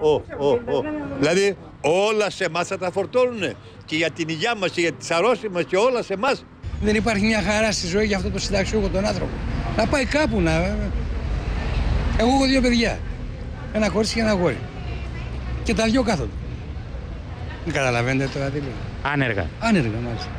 ο, ο, ο. Δηλαδή όλα σε εμάς θα τα φορτώνουν και για την υγεία μας και για τις αρρώσει μας και όλα σε εμάς. Δεν υπάρχει μια χαρά στη ζωή για αυτό το συνταξιούχο τον άνθρωπο. Να πάει κάπου να. Εγώ έχω δύο παιδιά. Ένα κορίτσι και ένα αγόρι. Και τα δυο κάθονται. Δεν καταλαβαίνετε τώρα τι λέω. Άνεργα. Άνεργα μάλιστα.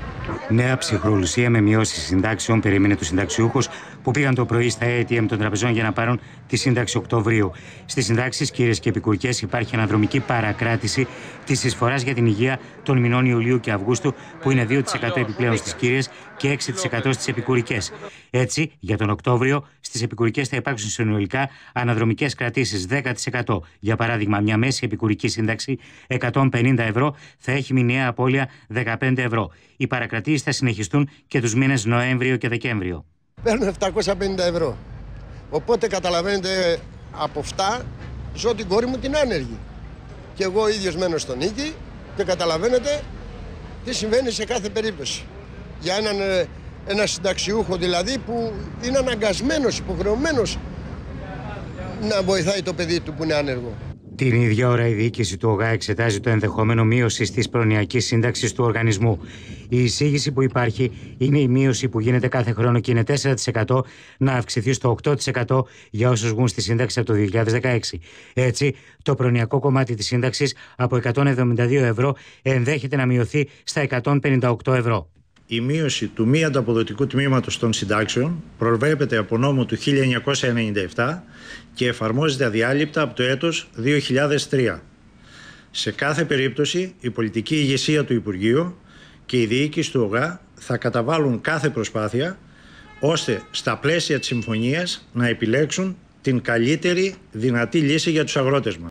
Νέα ψυχρολουσία με μειώσεις συντάξεων περίμενε τους συνταξιούχους που πήγαν το πρωί στα ATM των τραπεζών για να πάρουν τη σύνταξη Οκτωβρίου. Στις συντάξεις, κύριε και επικουρικέ, υπάρχει αναδρομική παρακράτηση της εισφοράς για την υγεία των μηνών Ιουλίου και Αυγούστου, που είναι 2% επιπλέον στις κύριες και 6% στις επικουρικές. Έτσι, για τον Οκτώβριο, στις επικουρικές θα υπάρξουν συνολικά αναδρομικές κρατήσεις 10%. Για παράδειγμα, μια μέση επικουρική σύνταξη 150 ευρώ θα έχει μηνιαία απώλεια 15 ευρώ. Οι παρακρατήσεις θα συνεχιστούν και τους μήνες Νοέμβριο και Δεκέμβριο παίρνουν 750 ευρώ. Οπότε καταλαβαίνετε από αυτά ζω την κόρη μου την άνεργη. Και εγώ ίδιος μένω στον νίκη και καταλαβαίνετε τι συμβαίνει σε κάθε περίπτωση. Για έναν ε, ένα συνταξιούχο δηλαδή που είναι αναγκασμένος, υποχρεωμένος να βοηθάει το παιδί του που είναι άνεργο. Την ίδια ώρα η διοίκηση του ΟΓΑ εξετάζει το ενδεχόμενο μείωση της προνοιακής σύνταξης του οργανισμού. Η εισήγηση που υπάρχει είναι η μείωση που γίνεται κάθε χρόνο και είναι 4% να αυξηθεί στο 8% για όσους βγουν στη σύνταξη από το 2016. Έτσι, το προνοιακό κομμάτι της σύνταξης από 172 ευρώ ενδέχεται να μειωθεί στα 158 ευρώ. Η μείωση του μη ανταποδοτικού τμήματος των συντάξεων προβλέπεται από νόμο του 1997 και εφαρμόζεται αδιάλειπτα από το έτος 2003. Σε κάθε περίπτωση, η πολιτική ηγεσία του Υπουργείου και η διοίκηση του ΟΓΑ θα καταβάλουν κάθε προσπάθεια ώστε στα πλαίσια της συμφωνίας να επιλέξουν την καλύτερη δυνατή λύση για τους αγρότες μας.